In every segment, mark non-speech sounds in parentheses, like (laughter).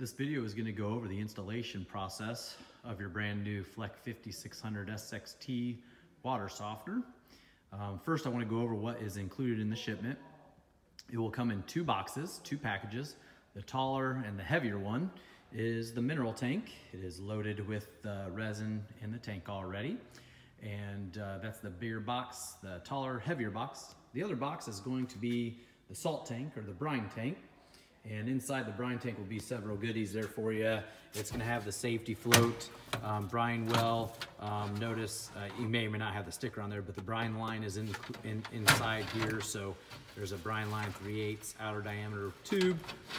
This video is gonna go over the installation process of your brand new Fleck 5600 SXT water softener. Um, first, I wanna go over what is included in the shipment. It will come in two boxes, two packages. The taller and the heavier one is the mineral tank. It is loaded with the resin in the tank already. And uh, that's the bigger box, the taller, heavier box. The other box is going to be the salt tank or the brine tank. And inside the brine tank will be several goodies there for you. It's gonna have the safety float, um, brine well. Um, notice uh, you may or may not have the sticker on there, but the brine line is in, in inside here. So there's a brine line 3 8 outer diameter tube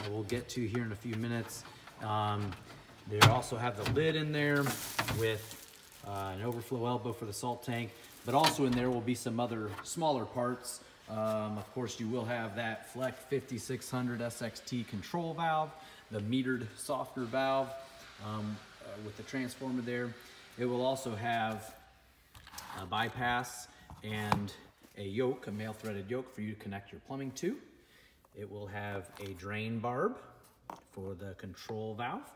we'll get to here in a few minutes. Um, they also have the lid in there with uh, an overflow elbow for the salt tank, but also in there will be some other smaller parts um, of course, you will have that Fleck 5600 SXT control valve, the metered softener valve um, uh, with the transformer there. It will also have a bypass and a yoke, a male threaded yoke for you to connect your plumbing to. It will have a drain barb for the control valve.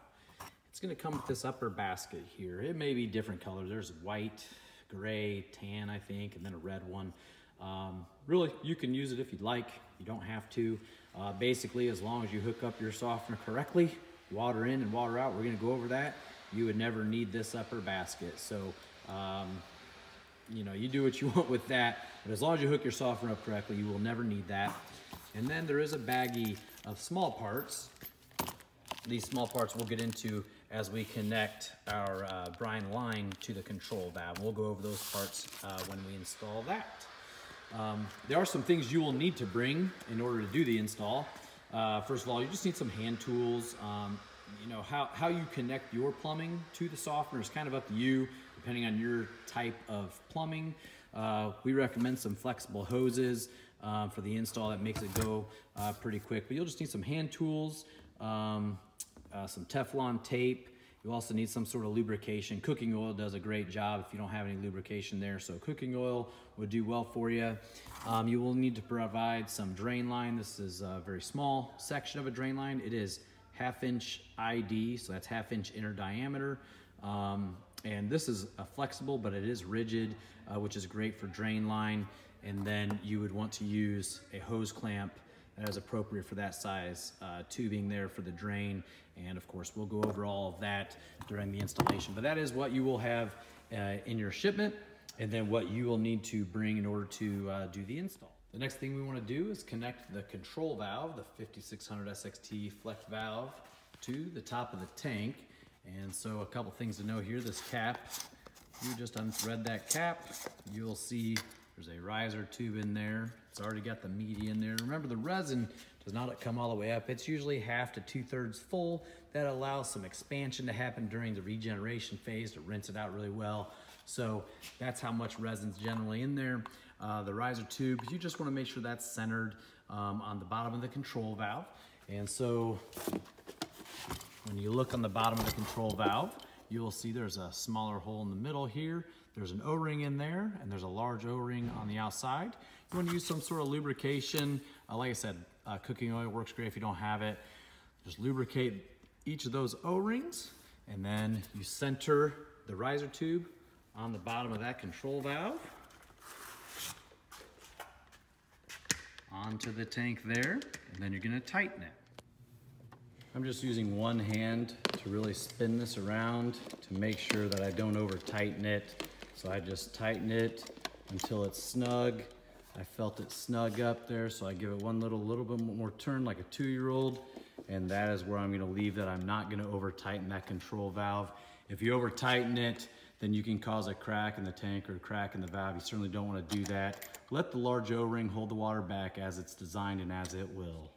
It's gonna come with this upper basket here. It may be different colors. There's white, gray, tan, I think, and then a red one. Um, really, you can use it if you'd like. You don't have to. Uh, basically, as long as you hook up your softener correctly, water in and water out, we're gonna go over that, you would never need this upper basket. So, um, you know, you do what you (laughs) want with that, but as long as you hook your softener up correctly, you will never need that. And then there is a baggie of small parts. These small parts we'll get into as we connect our uh, brine line to the control valve. We'll go over those parts uh, when we install that. Um, there are some things you will need to bring in order to do the install. Uh, first of all, you just need some hand tools. Um, you know, how, how you connect your plumbing to the softener is kind of up to you, depending on your type of plumbing. Uh, we recommend some flexible hoses uh, for the install that makes it go uh, pretty quick. But you'll just need some hand tools, um, uh, some Teflon tape, you also need some sort of lubrication. Cooking oil does a great job if you don't have any lubrication there. So cooking oil would do well for you. Um, you will need to provide some drain line. This is a very small section of a drain line. It is half inch ID, so that's half inch inner diameter. Um, and this is a flexible, but it is rigid, uh, which is great for drain line. And then you would want to use a hose clamp that is appropriate for that size uh, tubing there for the drain. And of course, we'll go over all of that during the installation. But that is what you will have uh, in your shipment and then what you will need to bring in order to uh, do the install. The next thing we wanna do is connect the control valve, the 5600 SXT Fleck valve to the top of the tank. And so a couple things to know here, this cap, you just unthread that cap, you'll see there's a riser tube in there. It's already got the media in there. Remember the resin does not come all the way up. It's usually half to two thirds full. That allows some expansion to happen during the regeneration phase to rinse it out really well. So that's how much resin's generally in there. Uh, the riser tube, you just wanna make sure that's centered um, on the bottom of the control valve. And so when you look on the bottom of the control valve, you will see there's a smaller hole in the middle here. There's an O-ring in there and there's a large O-ring on the outside. You wanna use some sort of lubrication. Uh, like I said, uh, cooking oil works great if you don't have it. Just lubricate each of those O-rings and then you center the riser tube on the bottom of that control valve onto the tank there and then you're gonna tighten it. I'm just using one hand to really spin this around to make sure that I don't over tighten it. So I just tighten it until it's snug. I felt it snug up there, so I give it one little, little bit more turn like a two-year-old, and that is where I'm gonna leave that. I'm not gonna over tighten that control valve. If you over tighten it, then you can cause a crack in the tank or a crack in the valve. You certainly don't wanna do that. Let the large O-ring hold the water back as it's designed and as it will.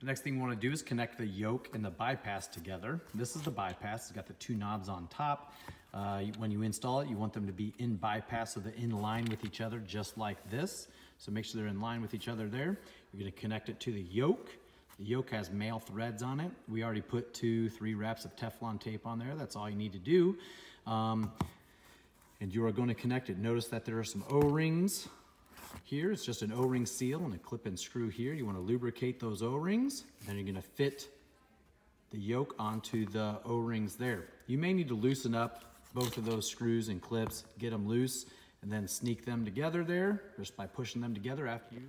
The next thing we wanna do is connect the yoke and the bypass together. This is the bypass, it's got the two knobs on top. Uh, when you install it, you want them to be in bypass, so they're in line with each other, just like this. So make sure they're in line with each other there. You're gonna connect it to the yoke. The yoke has male threads on it. We already put two, three wraps of Teflon tape on there. That's all you need to do. Um, and you are going to connect it. Notice that there are some O-rings here. It's just an O-ring seal and a clip and screw here. You want to lubricate those O-rings. Then you're going to fit the yoke onto the O-rings there. You may need to loosen up both of those screws and clips, get them loose, and then sneak them together there just by pushing them together after you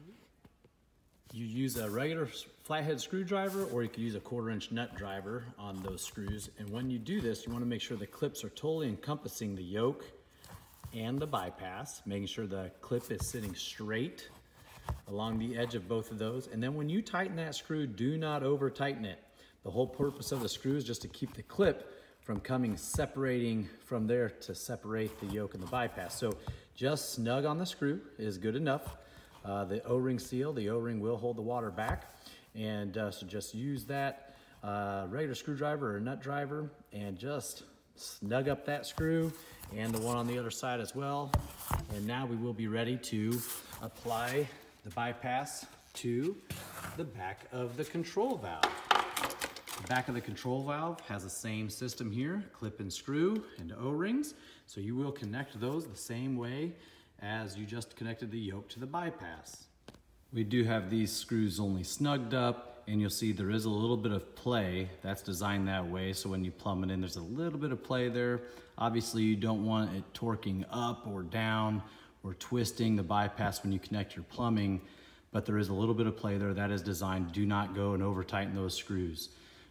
you use a regular flathead screwdriver or you could use a quarter inch nut driver on those screws. And when you do this, you wanna make sure the clips are totally encompassing the yoke and the bypass, making sure the clip is sitting straight along the edge of both of those. And then when you tighten that screw, do not over tighten it. The whole purpose of the screw is just to keep the clip from coming separating from there to separate the yoke and the bypass. So just snug on the screw is good enough. Uh, the O-ring seal, the O-ring will hold the water back. And uh, so just use that uh, regular screwdriver or nut driver and just snug up that screw and the one on the other side as well. And now we will be ready to apply the bypass to the back of the control valve. The back of the control valve has the same system here, clip and screw and O-rings. So you will connect those the same way as you just connected the yoke to the bypass. We do have these screws only snugged up and you'll see there is a little bit of play that's designed that way. So when you plumb it in, there's a little bit of play there. Obviously you don't want it torquing up or down or twisting the bypass when you connect your plumbing, but there is a little bit of play there that is designed. Do not go and over tighten those screws.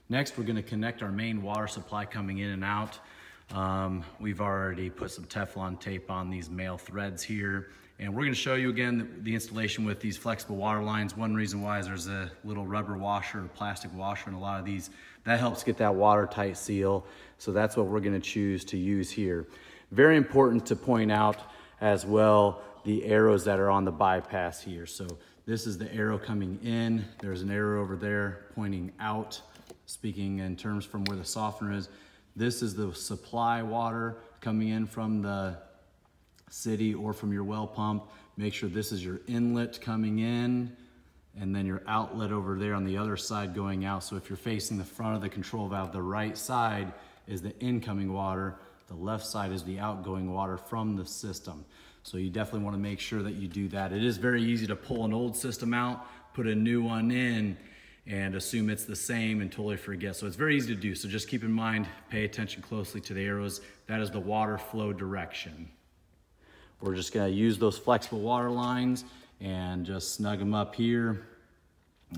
Next, we're gonna connect our main water supply coming in and out. Um, we've already put some Teflon tape on these male threads here. And we're gonna show you again the, the, installation with these flexible water lines. One reason why is there's a little rubber washer or plastic washer in a lot of these. That helps get that watertight seal. So that's what we're gonna choose to use here. Very important to point out as well the arrows that are on the bypass here. So this is the arrow coming in. There's an arrow over there pointing out, speaking in terms from where the softener is. This is the supply water coming in from the city or from your well pump. Make sure this is your inlet coming in and then your outlet over there on the other side going out. So if you're facing the front of the control valve, the right side is the incoming water, the left side is the outgoing water from the system. So you definitely wanna make sure that you do that. It is very easy to pull an old system out, put a new one in, and assume it's the same and totally forget. So it's very easy to do. So just keep in mind, pay attention closely to the arrows. That is the water flow direction. We're just gonna use those flexible water lines and just snug them up here.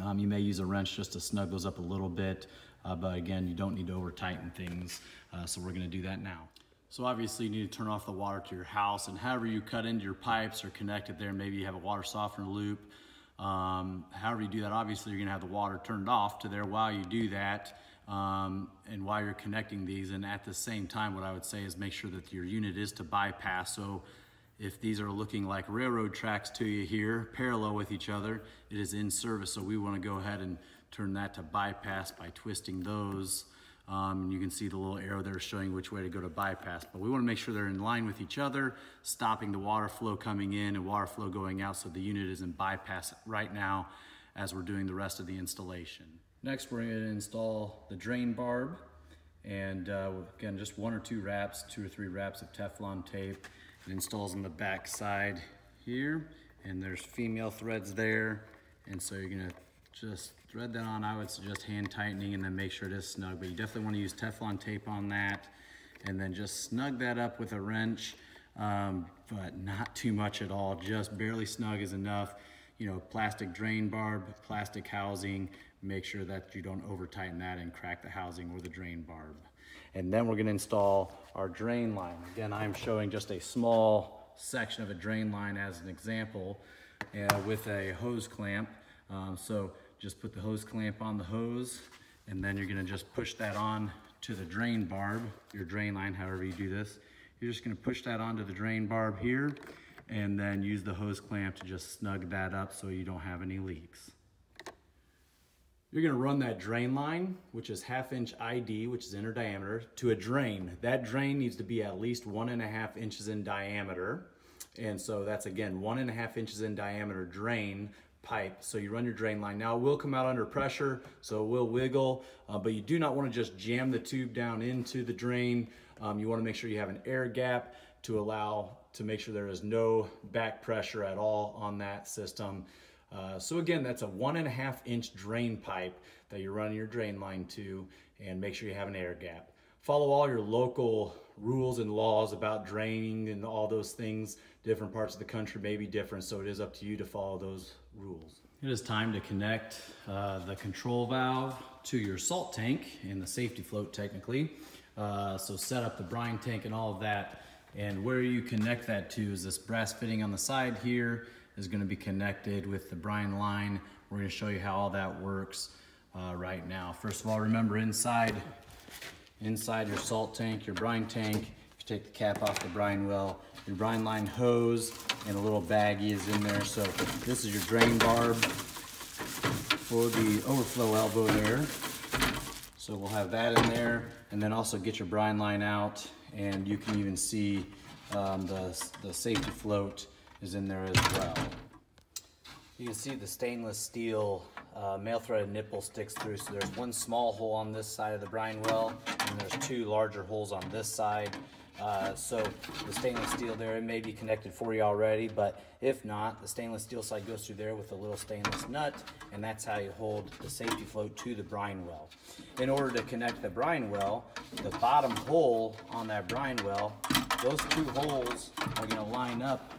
Um, you may use a wrench just to snug those up a little bit, uh, but again, you don't need to over tighten things. Uh, so we're gonna do that now. So obviously you need to turn off the water to your house and however you cut into your pipes or connect it there, maybe you have a water softener loop, um, however you do that, obviously you're gonna have the water turned off to there while you do that um, and while you're connecting these. And at the same time, what I would say is make sure that your unit is to bypass. So if these are looking like railroad tracks to you here, parallel with each other, it is in service. So we wanna go ahead and turn that to bypass by twisting those. Um, and you can see the little arrow there showing which way to go to bypass. But we wanna make sure they're in line with each other, stopping the water flow coming in and water flow going out so the unit is in bypass right now as we're doing the rest of the installation. Next, we're gonna install the drain barb. And uh, again, just one or two wraps, two or three wraps of Teflon tape. It installs on the back side here. And there's female threads there. And so you're gonna just thread that on. I would suggest hand tightening and then make sure it is snug, but you definitely wanna use Teflon tape on that and then just snug that up with a wrench, um, but not too much at all. Just barely snug is enough. You know, plastic drain barb, plastic housing, make sure that you don't over tighten that and crack the housing or the drain barb. And then we're gonna install our drain line. Again, I'm showing just a small section of a drain line as an example uh, with a hose clamp. Um, so just put the hose clamp on the hose and then you're gonna just push that on to the drain barb, your drain line, however you do this. You're just gonna push that onto the drain barb here and then use the hose clamp to just snug that up so you don't have any leaks. You're gonna run that drain line, which is half inch ID, which is inner diameter, to a drain. That drain needs to be at least one and a half inches in diameter. And so that's again, one and a half inches in diameter drain pipe. So you run your drain line. Now it will come out under pressure, so it will wiggle, uh, but you do not wanna just jam the tube down into the drain. Um, you wanna make sure you have an air gap to allow, to make sure there is no back pressure at all on that system. Uh, so again, that's a one and a half inch drain pipe that you're running your drain line to and make sure you have an air gap. Follow all your local rules and laws about draining and all those things. Different parts of the country may be different, so it is up to you to follow those rules. It is time to connect uh, the control valve to your salt tank and the safety float technically. Uh, so set up the brine tank and all of that. And where you connect that to is this brass fitting on the side here is gonna be connected with the brine line. We're gonna show you how all that works uh, right now. First of all, remember inside, inside your salt tank, your brine tank, you take the cap off the brine well, your brine line hose and a little baggie is in there. So this is your drain barb for the overflow elbow there. So we'll have that in there and then also get your brine line out and you can even see um, the, the safety float is in there as well. You can see the stainless steel uh, male threaded nipple sticks through. So there's one small hole on this side of the brine well, and there's two larger holes on this side. Uh, so the stainless steel there, it may be connected for you already, but if not, the stainless steel side goes through there with a little stainless nut, and that's how you hold the safety float to the brine well. In order to connect the brine well, the bottom hole on that brine well, those two holes are gonna line up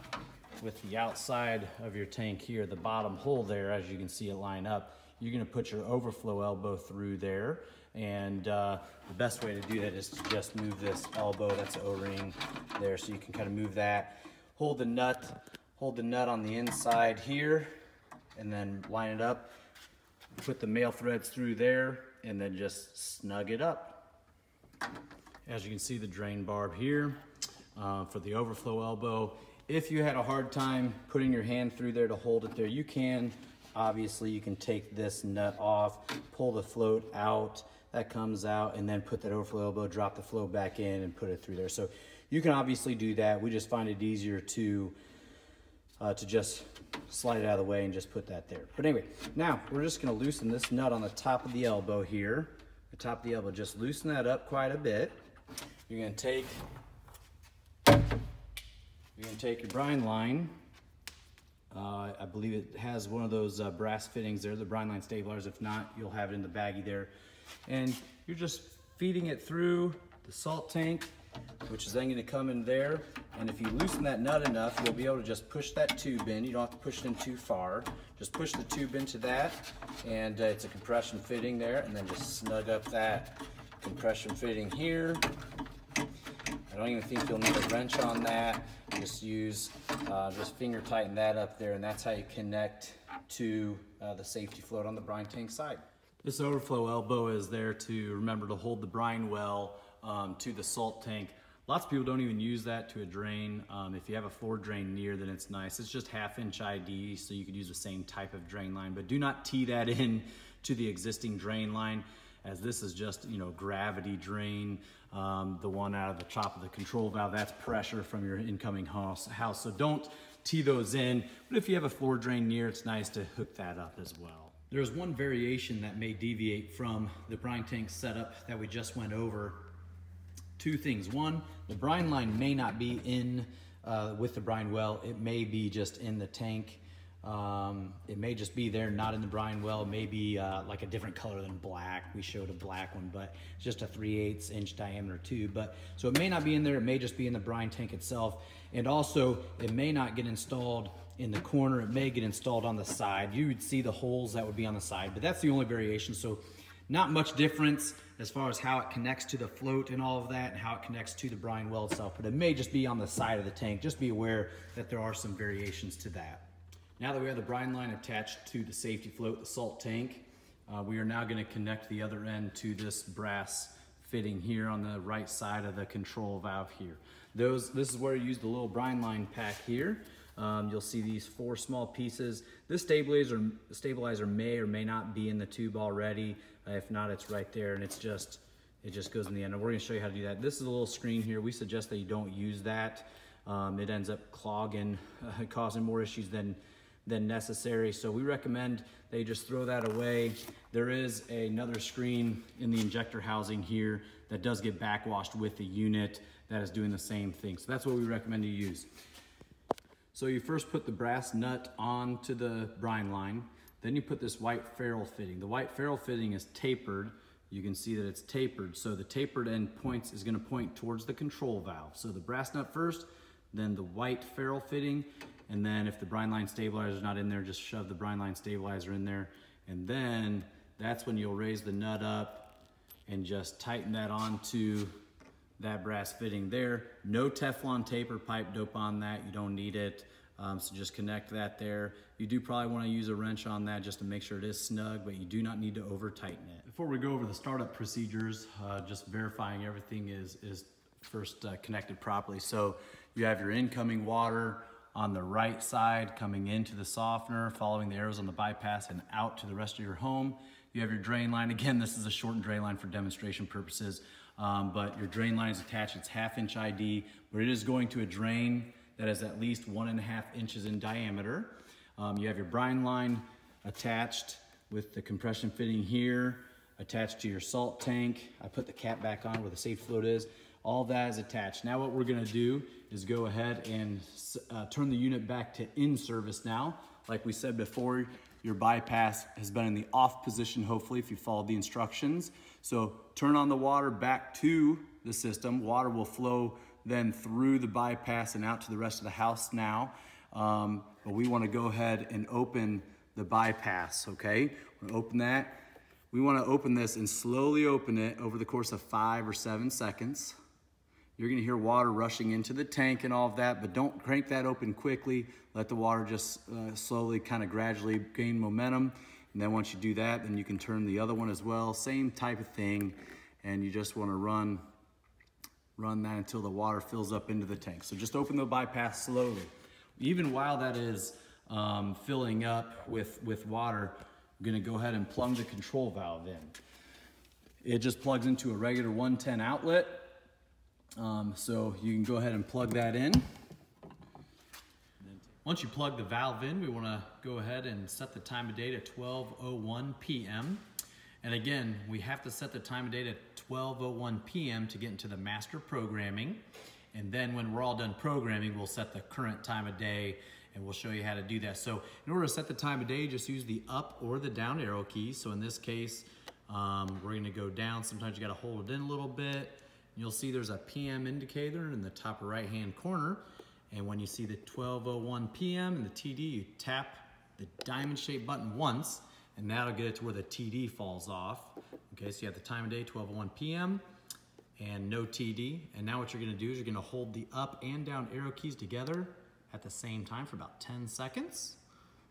with the outside of your tank here, the bottom hole there, as you can see it line up, you're gonna put your overflow elbow through there. And uh, the best way to do that is to just move this elbow, that's O-ring there, so you can kind of move that. Hold the nut, hold the nut on the inside here, and then line it up. Put the male threads through there, and then just snug it up. As you can see, the drain barb here uh, for the overflow elbow. If you had a hard time putting your hand through there to hold it there, you can. Obviously, you can take this nut off, pull the float out, that comes out, and then put that overflow elbow, drop the flow back in and put it through there. So you can obviously do that. We just find it easier to, uh, to just slide it out of the way and just put that there. But anyway, now we're just gonna loosen this nut on the top of the elbow here. The top of the elbow, just loosen that up quite a bit. You're gonna take you're gonna take your brine line. Uh, I believe it has one of those uh, brass fittings there, the brine line stabilizers. If not, you'll have it in the baggie there. And you're just feeding it through the salt tank, which is then gonna come in there. And if you loosen that nut enough, you'll be able to just push that tube in. You don't have to push it in too far. Just push the tube into that, and uh, it's a compression fitting there, and then just snug up that compression fitting here. I don't even think you'll need a wrench on that. Just use, uh, just finger tighten that up there and that's how you connect to uh, the safety float on the brine tank side. This overflow elbow is there to remember to hold the brine well um, to the salt tank. Lots of people don't even use that to a drain. Um, if you have a floor drain near, then it's nice. It's just half inch ID, so you could use the same type of drain line, but do not tee that (laughs) in to the existing drain line as this is just, you know, gravity drain. Um, the one out of the top of the control valve, that's pressure from your incoming house. house. So don't tee those in, but if you have a floor drain near, it's nice to hook that up as well. There's one variation that may deviate from the brine tank setup that we just went over. Two things. One, the brine line may not be in uh, with the brine well. It may be just in the tank. Um, it may just be there, not in the brine well, maybe uh, like a different color than black. We showed a black one, but it's just a 3 8 inch diameter tube. But so it may not be in there, it may just be in the brine tank itself. And also, it may not get installed in the corner, it may get installed on the side. You would see the holes that would be on the side, but that's the only variation. So, not much difference as far as how it connects to the float and all of that, and how it connects to the brine well itself. But it may just be on the side of the tank. Just be aware that there are some variations to that. Now that we have the brine line attached to the safety float, the salt tank, uh, we are now gonna connect the other end to this brass fitting here on the right side of the control valve here. Those, this is where you use the little brine line pack here. Um, you'll see these four small pieces. This stabilizer, stabilizer may or may not be in the tube already. Uh, if not, it's right there and it's just, it just goes in the end. And we're gonna show you how to do that. This is a little screen here. We suggest that you don't use that. Um, it ends up clogging, uh, (laughs) causing more issues than than necessary. So we recommend they just throw that away. There is another screen in the injector housing here that does get backwashed with the unit that is doing the same thing. So that's what we recommend you use. So you first put the brass nut onto the brine line, then you put this white ferrule fitting. The white ferrule fitting is tapered. You can see that it's tapered. So the tapered end points is gonna point towards the control valve. So the brass nut first, then the white ferrule fitting, and then if the brine line stabilizer is not in there, just shove the brine line stabilizer in there. And then that's when you'll raise the nut up and just tighten that onto that brass fitting there. No Teflon tape or pipe dope on that. You don't need it. Um, so just connect that there. You do probably want to use a wrench on that just to make sure it is snug, but you do not need to over tighten it. Before we go over the startup procedures, uh, just verifying everything is, is first uh, connected properly. So you have your incoming water on the right side coming into the softener, following the arrows on the bypass and out to the rest of your home. You have your drain line. Again, this is a shortened drain line for demonstration purposes um, but your drain line is attached. It's half inch ID, but it is going to a drain that is at least one and a half inches in diameter. Um, you have your brine line attached with the compression fitting here, attached to your salt tank. I put the cap back on where the safe float is. All that is attached. Now what we're gonna do is go ahead and uh, turn the unit back to in service now. Like we said before, your bypass has been in the off position, hopefully, if you followed the instructions. So turn on the water back to the system. Water will flow then through the bypass and out to the rest of the house now. Um, but we wanna go ahead and open the bypass, okay? Open that. We wanna open this and slowly open it over the course of five or seven seconds. You're gonna hear water rushing into the tank and all of that, but don't crank that open quickly. Let the water just uh, slowly, kind of gradually gain momentum. And then once you do that, then you can turn the other one as well. Same type of thing. And you just wanna run, run that until the water fills up into the tank. So just open the bypass slowly. Even while that is um, filling up with, with water, I'm gonna go ahead and plug the control valve in. It just plugs into a regular 110 outlet um, so you can go ahead and plug that in. Once you plug the valve in, we wanna go ahead and set the time of day to 12.01 p.m. And again, we have to set the time of day to 12.01 p.m. to get into the master programming. And then when we're all done programming, we'll set the current time of day and we'll show you how to do that. So in order to set the time of day, just use the up or the down arrow keys. So in this case, um, we're gonna go down. Sometimes you gotta hold it in a little bit. You'll see there's a PM indicator in the top right hand corner. And when you see the 12.01 PM and the TD, you tap the diamond shaped button once and that'll get it to where the TD falls off. Okay, so you have the time of day, 12.01 PM and no TD. And now what you're gonna do is you're gonna hold the up and down arrow keys together at the same time for about 10 seconds.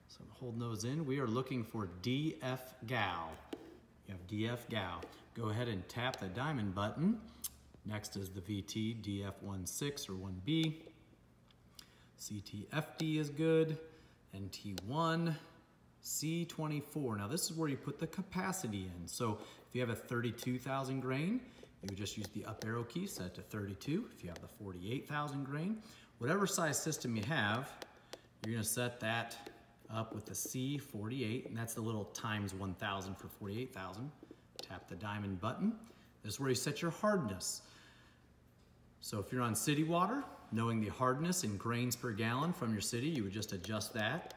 So I'm holding those in. We are looking for DF gal. You have DF gal. Go ahead and tap the diamond button Next is the VT DF16 or 1B. CTFD is good. And T1, C24. Now this is where you put the capacity in. So if you have a 32,000 grain, you would just use the up arrow key, set to 32. If you have the 48,000 grain, whatever size system you have, you're gonna set that up with the C48, and that's the little times 1,000 for 48,000. Tap the diamond button. This is where you set your hardness. So if you're on city water, knowing the hardness in grains per gallon from your city, you would just adjust that.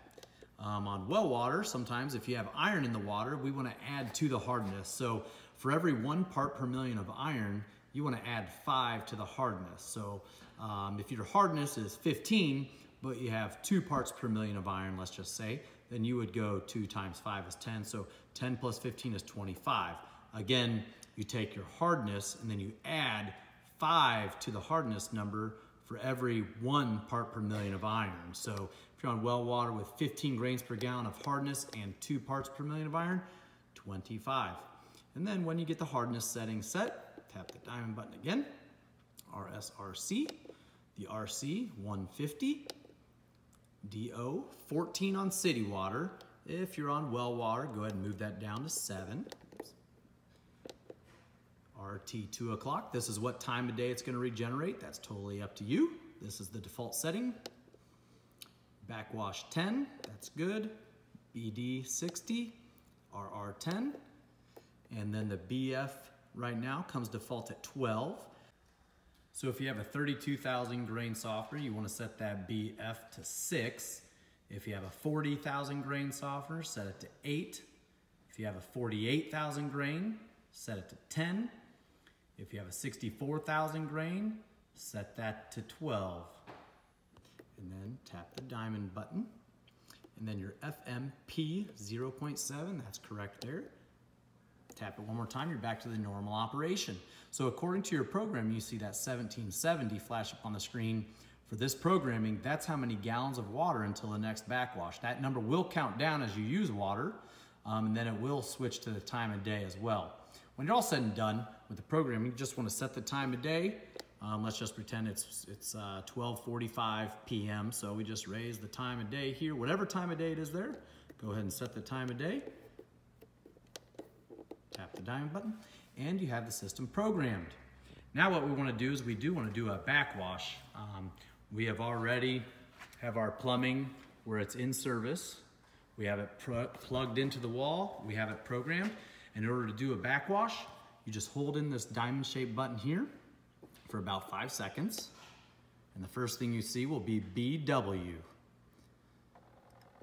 Um, on well water, sometimes if you have iron in the water, we wanna add to the hardness. So for every one part per million of iron, you wanna add five to the hardness. So um, if your hardness is 15, but you have two parts per million of iron, let's just say, then you would go two times five is 10. So 10 plus 15 is 25. Again, you take your hardness and then you add five to the hardness number for every one part per million of iron. So if you're on well water with 15 grains per gallon of hardness and two parts per million of iron, 25. And then when you get the hardness setting set, tap the diamond button again, RSRC, the RC 150, DO 14 on city water. If you're on well water, go ahead and move that down to seven. RT 2 o'clock. This is what time of day it's going to regenerate. That's totally up to you. This is the default setting. Backwash 10, that's good. BD 60, RR 10. And then the BF right now comes default at 12. So if you have a 32,000 grain softener, you want to set that BF to 6. If you have a 40,000 grain softener, set it to 8. If you have a 48,000 grain, set it to 10. If you have a 64,000 grain, set that to 12. And then tap the diamond button. And then your FMP 0.7, that's correct there. Tap it one more time, you're back to the normal operation. So according to your program, you see that 1770 flash up on the screen. For this programming, that's how many gallons of water until the next backwash. That number will count down as you use water, um, and then it will switch to the time of day as well. When you're all said and done with the programming, you just want to set the time of day. Um, let's just pretend it's it's uh, 12:45 p.m. So we just raise the time of day here, whatever time of day it is there. Go ahead and set the time of day. Tap the diamond button, and you have the system programmed. Now what we want to do is we do want to do a backwash. Um, we have already have our plumbing where it's in service. We have it plugged into the wall. We have it programmed. In order to do a backwash, you just hold in this diamond shaped button here for about five seconds. And the first thing you see will be BW.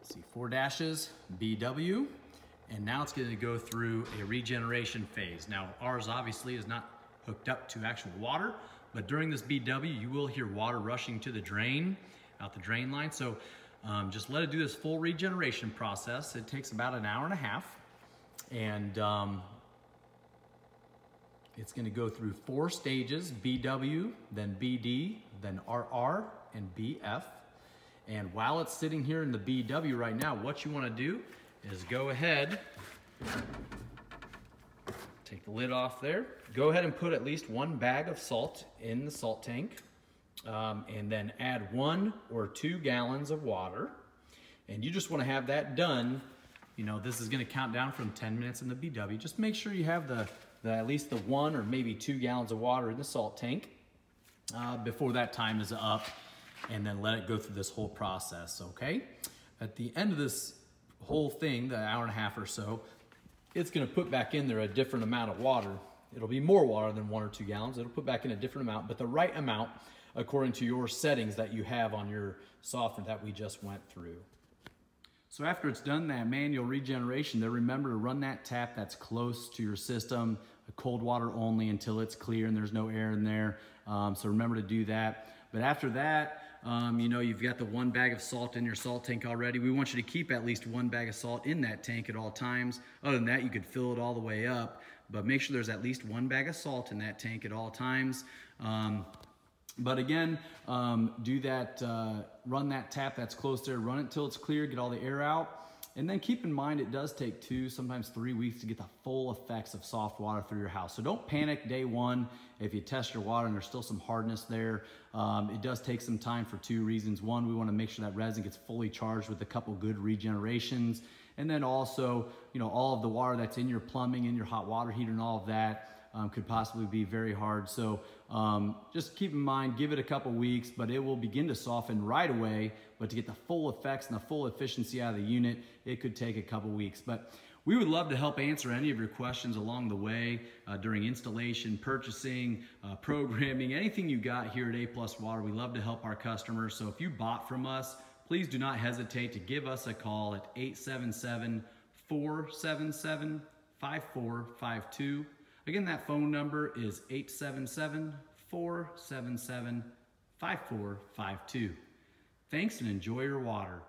See four dashes, BW. And now it's gonna go through a regeneration phase. Now ours obviously is not hooked up to actual water, but during this BW, you will hear water rushing to the drain, out the drain line. So um, just let it do this full regeneration process. It takes about an hour and a half. And um, it's gonna go through four stages, BW, then BD, then RR, and BF. And while it's sitting here in the BW right now, what you wanna do is go ahead, take the lid off there, go ahead and put at least one bag of salt in the salt tank, um, and then add one or two gallons of water. And you just wanna have that done you know, this is gonna count down from 10 minutes in the BW. Just make sure you have the, the at least the one or maybe two gallons of water in the salt tank uh, before that time is up and then let it go through this whole process, okay? At the end of this whole thing, the hour and a half or so, it's gonna put back in there a different amount of water. It'll be more water than one or two gallons. It'll put back in a different amount, but the right amount according to your settings that you have on your softener that we just went through. So after it's done that manual regeneration, then remember to run that tap that's close to your system, cold water only until it's clear and there's no air in there. Um, so remember to do that. But after that, um, you know, you've got the one bag of salt in your salt tank already. We want you to keep at least one bag of salt in that tank at all times. Other than that, you could fill it all the way up, but make sure there's at least one bag of salt in that tank at all times. Um, but again, um, do that, uh, run that tap that's close there, run it till it's clear, get all the air out. And then keep in mind, it does take two, sometimes three weeks to get the full effects of soft water through your house. So don't panic day one if you test your water and there's still some hardness there. Um, it does take some time for two reasons. One, we wanna make sure that resin gets fully charged with a couple good regenerations. And then also, you know, all of the water that's in your plumbing, in your hot water heater and all of that, um, could possibly be very hard. So um, just keep in mind, give it a couple weeks, but it will begin to soften right away. But to get the full effects and the full efficiency out of the unit, it could take a couple weeks. But we would love to help answer any of your questions along the way uh, during installation, purchasing, uh, programming, anything you got here at A Plus Water. We love to help our customers. So if you bought from us, please do not hesitate to give us a call at 877 477 5452 Again, that phone number is 877 477 5452. Thanks and enjoy your water.